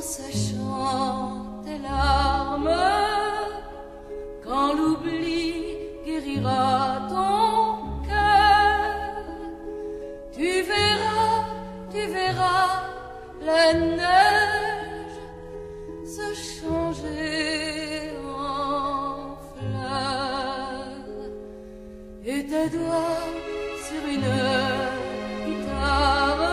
séchant tes larmes, quand l'oubli guérira ton cœur, tu verras, tu verras la neige se changer en fleurs. Et tes doigts sur une guitare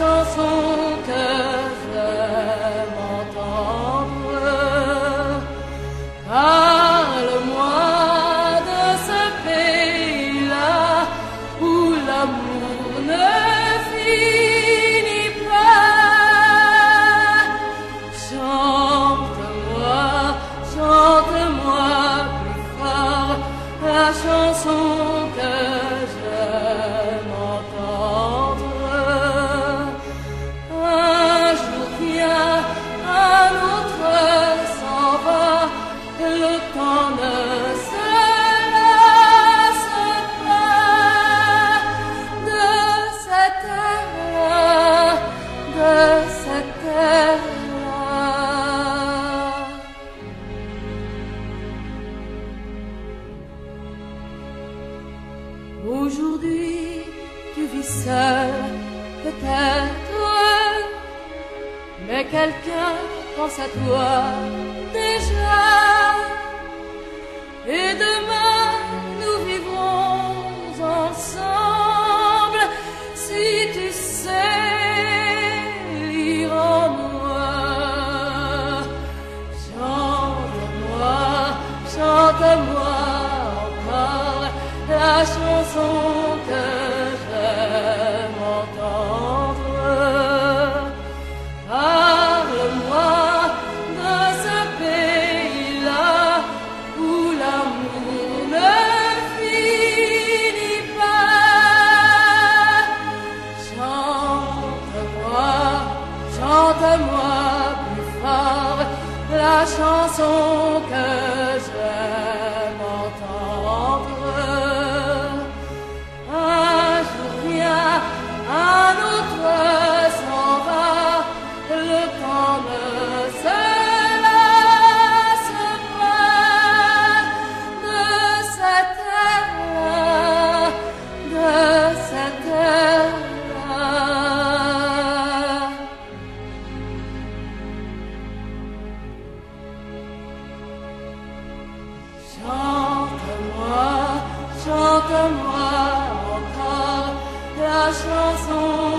chanson que j'aime entendre. Parle-moi de ce pays-là où l'amour ne finit pas. Chante-moi, chante-moi plus fort la chanson Aujourd'hui, tu vis seul, peut-être, mais quelqu'un pense à toi déjà. Et demain, Chante-moi, chante-moi plus fort la chanson que Chante-moi, encore la chanson